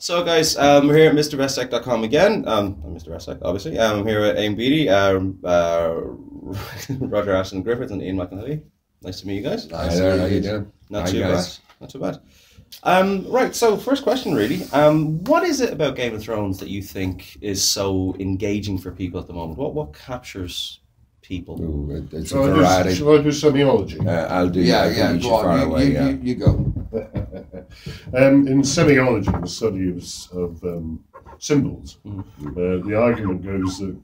So, guys, um, we're here at MrVestek.com again. Um, I'm Mr. Vestek, obviously. Um, I'm here with Ian Beattie, um, uh, Roger Ashton Griffiths, and Ian McElhinney. Nice to meet you guys. Nice Hi to there, meet how you. you doing? Not Hi, too guys. bad. Not too bad. Um, right, so first question, really. Um, what is it about Game of Thrones that you think is so engaging for people at the moment? What what captures people? Ooh, it- it's a Shall I, do, variety. shall I do semiology? Uh, I'll do yeah, yeah, go on. You, away, you, yeah. you, you go. Um, in semiology, the study of, um, symbols, Mm. uh, the argument goes that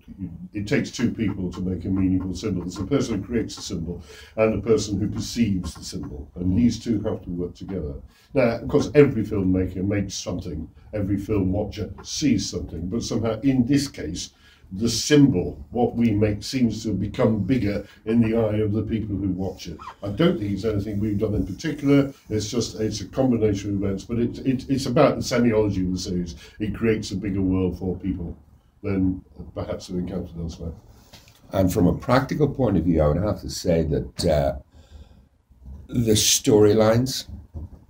it takes two people to make a meaningful symbol. There's the person who creates the symbol and the person who perceives the symbol, and these two have to work together. Now, of course, every filmmaker makes something, every film watcher sees something, but somehow in this case, the symbol, what we make, seems to have become bigger in the eye of the people who watch it. I don't think it's anything we've done in particular. It's just it's a combination of events, but it, it, it's about the semiology of the series. It creates a bigger world for people than perhaps they've encountered elsewhere. And from a practical point of view, I would have to say that uh, the storylines,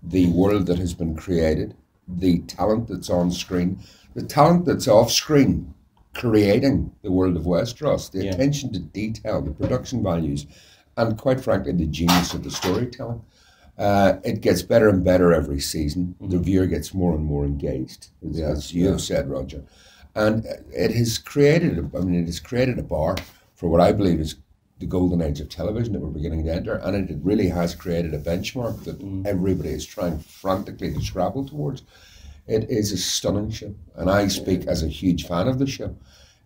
the world that has been created, the talent that's on screen, the talent that's off screen, creating the world of Westeros, the Yeah. attention to detail, the production values, and quite frankly, the genius of the storytelling. Uh, it gets better and better every season. The viewer gets more and more engaged, as, Yeah, as you yeah. have said, Roger. And it has created, a- I mean, it has created a bar for what I believe is the golden age of television that we're beginning to enter. And it really has created a benchmark that everybody is trying frantically to scrabble towards. It is a stunning show. And I speak as a huge fan of the show.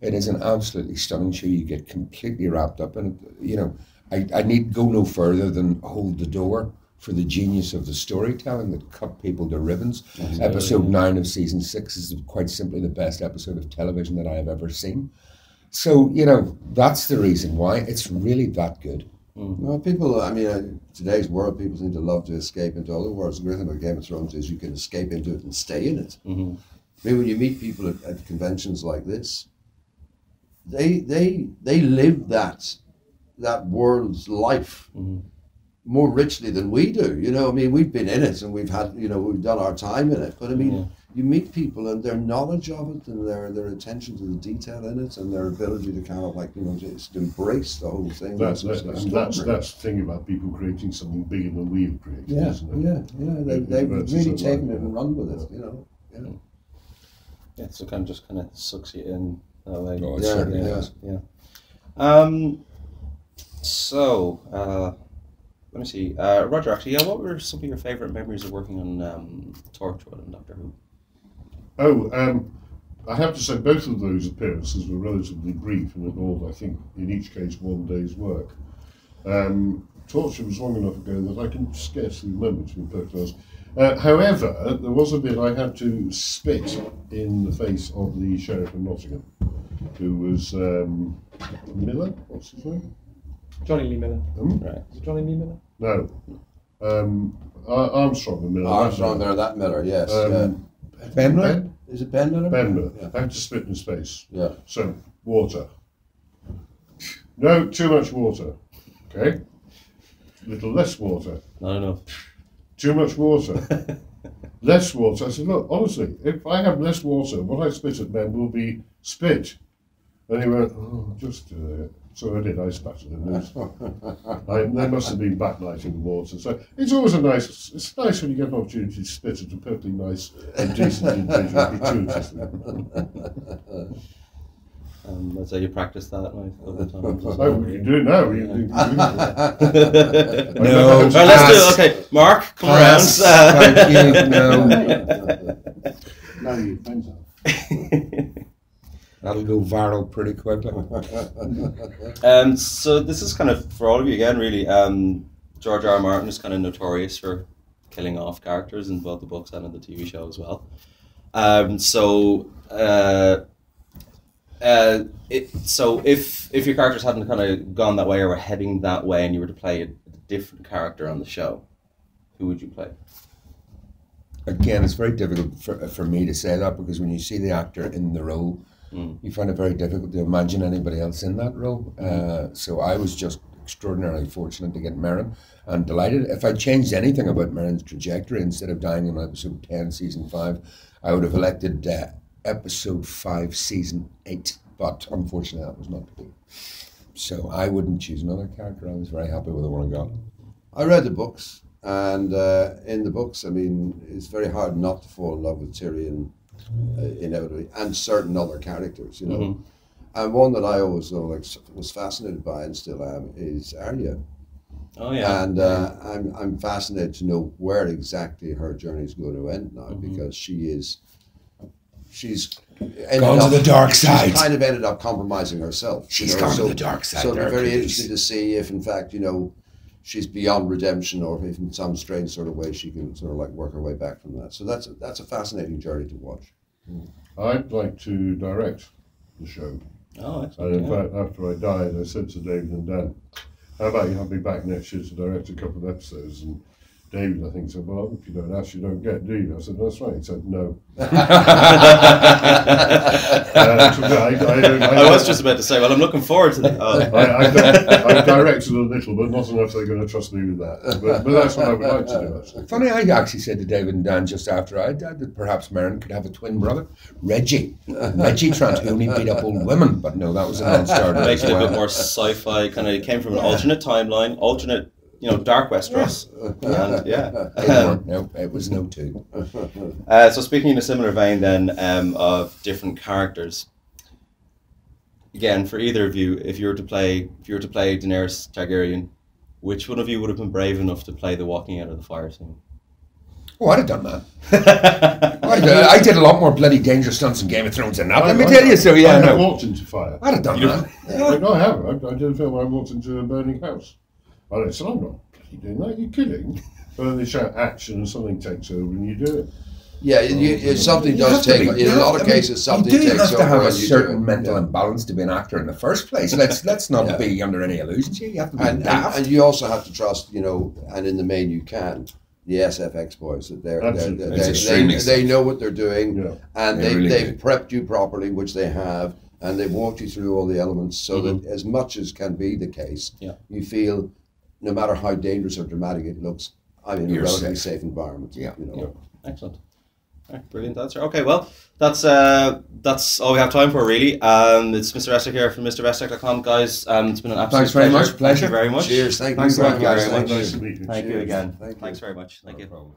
It is an absolutely stunning show. You get completely wrapped up in it. You know, I, I need go no further than hold the door for the genius of the storytelling that cut people to ribbons. Episode nine of season six is quite simply the best episode of television that I have ever seen. So, you know, that's the reason why it's really that good. Well, people, I mean, uh, today's world, people seem to love to escape into other worlds. The great thing about Game of Thrones is you can escape into it and stay in it. Mm-hmm. I mean, when you meet people at, at conventions like this, they they they live that that world's life Mhm. more richly than we do. You know, I mean, we've been in it and we've had, you know, we've done our time in it. But I mean, Yeah. You meet people and their knowledge of it and their their attention to the detail in it and their ability to kind of like you know just embrace the whole thing. That's, is- that, is that's, that's the thing about people creating something bigger than we have created, Yeah, isn't it? yeah, yeah. They, It- they've it's really taken like- it and run with it, you know. Yeah, Yeah, so kind of just kind of sucks you in that way. Oh, it Yeah, yeah. Yeah. Um. So, uh, let me see. Uh, Roger, actually, yeah. What were some of your favorite memories of working on um, Torchwood and Doctor Who? Oh, um, I have to say both of those appearances were relatively brief and involved, I think, in each case, one day's work. Um, Torchwood was long enough ago that I can scarcely remember, to be perfectly honest. Uh, however, there was a bit I had to spit in the face of the Sheriff of Nottingham, who was um, Miller, what's his name? Jonny Lee Miller. Hmm? Right. Is it Jonny Lee Miller? No. Um, Ar- Armstrong and Miller. Armstrong there, that Miller, yes. Um, Ben, Ben? Is it Ben Miller? Ben Yeah. I had to spit in space. yeah. So, water. No, too much water. Okay. A little less water. Not enough. Too much water. less water. I said, look, honestly, if I have less water, what I spit at Ben will be spit. And he went, oh, just do it. So I did. I spat at him. It was- I, they must have been backlighting the water. So it's always a nice. It's nice when you get an opportunity to spit at a perfectly nice and decent individual gratuitously. Um, let's say you practice that like, a couple of times. as No, well. we can do it now. We, we, we, No, Right, let's do it. Okay, Mark, come Pass. around. Thank you. No, Now you friends are. That'll go viral pretty quickly. Um, so this is kind of for all of you again, really. Um, George R. R. Martin is kind of notorious for killing off characters in both the books and in the TV show as well. Um, so, uh, uh, it, so if if your characters hadn't kind of gone that way or were heading that way, and you were to play a, different character on the show, who would you play? Again, it's very difficult for, for me to say that because when you see the actor in the role, Mm. you find it very difficult to imagine anybody else in that role. Uh, so I was just extraordinarily fortunate to get Meryn and delighted. If I changed anything about Meryn's trajectory, instead of dying in episode 10, season 5, I would have elected uh, episode 5, season 8. But unfortunately, that was not to be. So I wouldn't choose another character. I was very happy with the one I got. I read the books, and uh, in the books, I mean, it's very hard not to fall in love with Tyrion, uh, inevitably, and certain other characters, you know. Mhm. And one that I always uh, like was fascinated by and still am is Arya, Oh yeah. and uh, I'm I'm fascinated to know where exactly her journey is going to end now Mhm. because she is she's ended Gone to the dark side. She's kind of ended up compromising herself. you She's know, gone so- to the dark side. so it'll be very please. interesting to see if, in fact, you know, she's beyond redemption, or if in some strange sort of way she can sort of like work her way back from that. So that's a, that's a fascinating journey to watch. Hmm. I'd like to direct the show. oh, And excellent. in yeah. fact, after I died, I said to David and Dan, how about you have me back next year to direct a couple of episodes? And David, I think, said, well, if you don't ask, you don't get, do you? I said, that's right. He said, no. Uh, so, I, I, don't- I, I was just about to say. Well, I'm looking forward to that. Oh. I, I, I directed a little, but not enough they're going to trust me with that. But, but that's what I would like to do, actually. Funny, I actually said to David and Dan just after I died that perhaps Meryn could have a twin brother, Reggie. Reggie Trant, who only beat up old women. But no, that was a non-starter. Make as it a bit more sci-fi. Kind of came from an alternate timeline, alternate, you know, dark Westeros. And, yeah. They weren't. No, it was no two. Uh, so speaking in a similar vein, then um, of different characters. Again, for either of you, if you were to play, if you were to play Daenerys Targaryen, which one of you would have been brave enough to play the walking out of the fire scene? Oh, I'd have done that. I did, I did a lot more bloody dangerous stunts in Game of Thrones than that. Let me I- tell you. So yeah, I no, walked into fire. I'd have done You- that. Yeah, no, I have. I, I did a film where I walked into a burning house. I said, I'm not bloody doing that. You're kidding. But then they shout action and something takes over and you do it. Yeah, you, you, oh, something You does take. be- In a lot of I mean, cases, something you do takes have over. to have a you certain it. mental Yeah. imbalance to be an actor in the first place. Let's let's not Yeah. be under any illusions. here. You have to be and, and, daft. and you also have to trust, you know, and in the main you can, the SFX boys that they're, they're, they're they, extremely they, safe. know what they're doing Yeah. and They they, really they've do. prepped you properly, which they have, and they've walked you through all the elements so that mm-hmm. as much as can be the case, Yeah. you feel no matter how dangerous or dramatic it looks, I'm in You're a relatively safe. safe, environment. Yeah. You know. Excellent. All right, brilliant answer. Okay, well, that's uh, that's all we have time for, really. Um, it's Mr. Vestek here from MrVestek.com, guys. Um, it's been an absolute Thanks very pleasure. much. Pleasure. Thank you very much. Cheers. Thank Thanks you a lot, guys. very much. Nice to meet you. Thank you again. Thank you. Thanks very much. Thank No you. problem.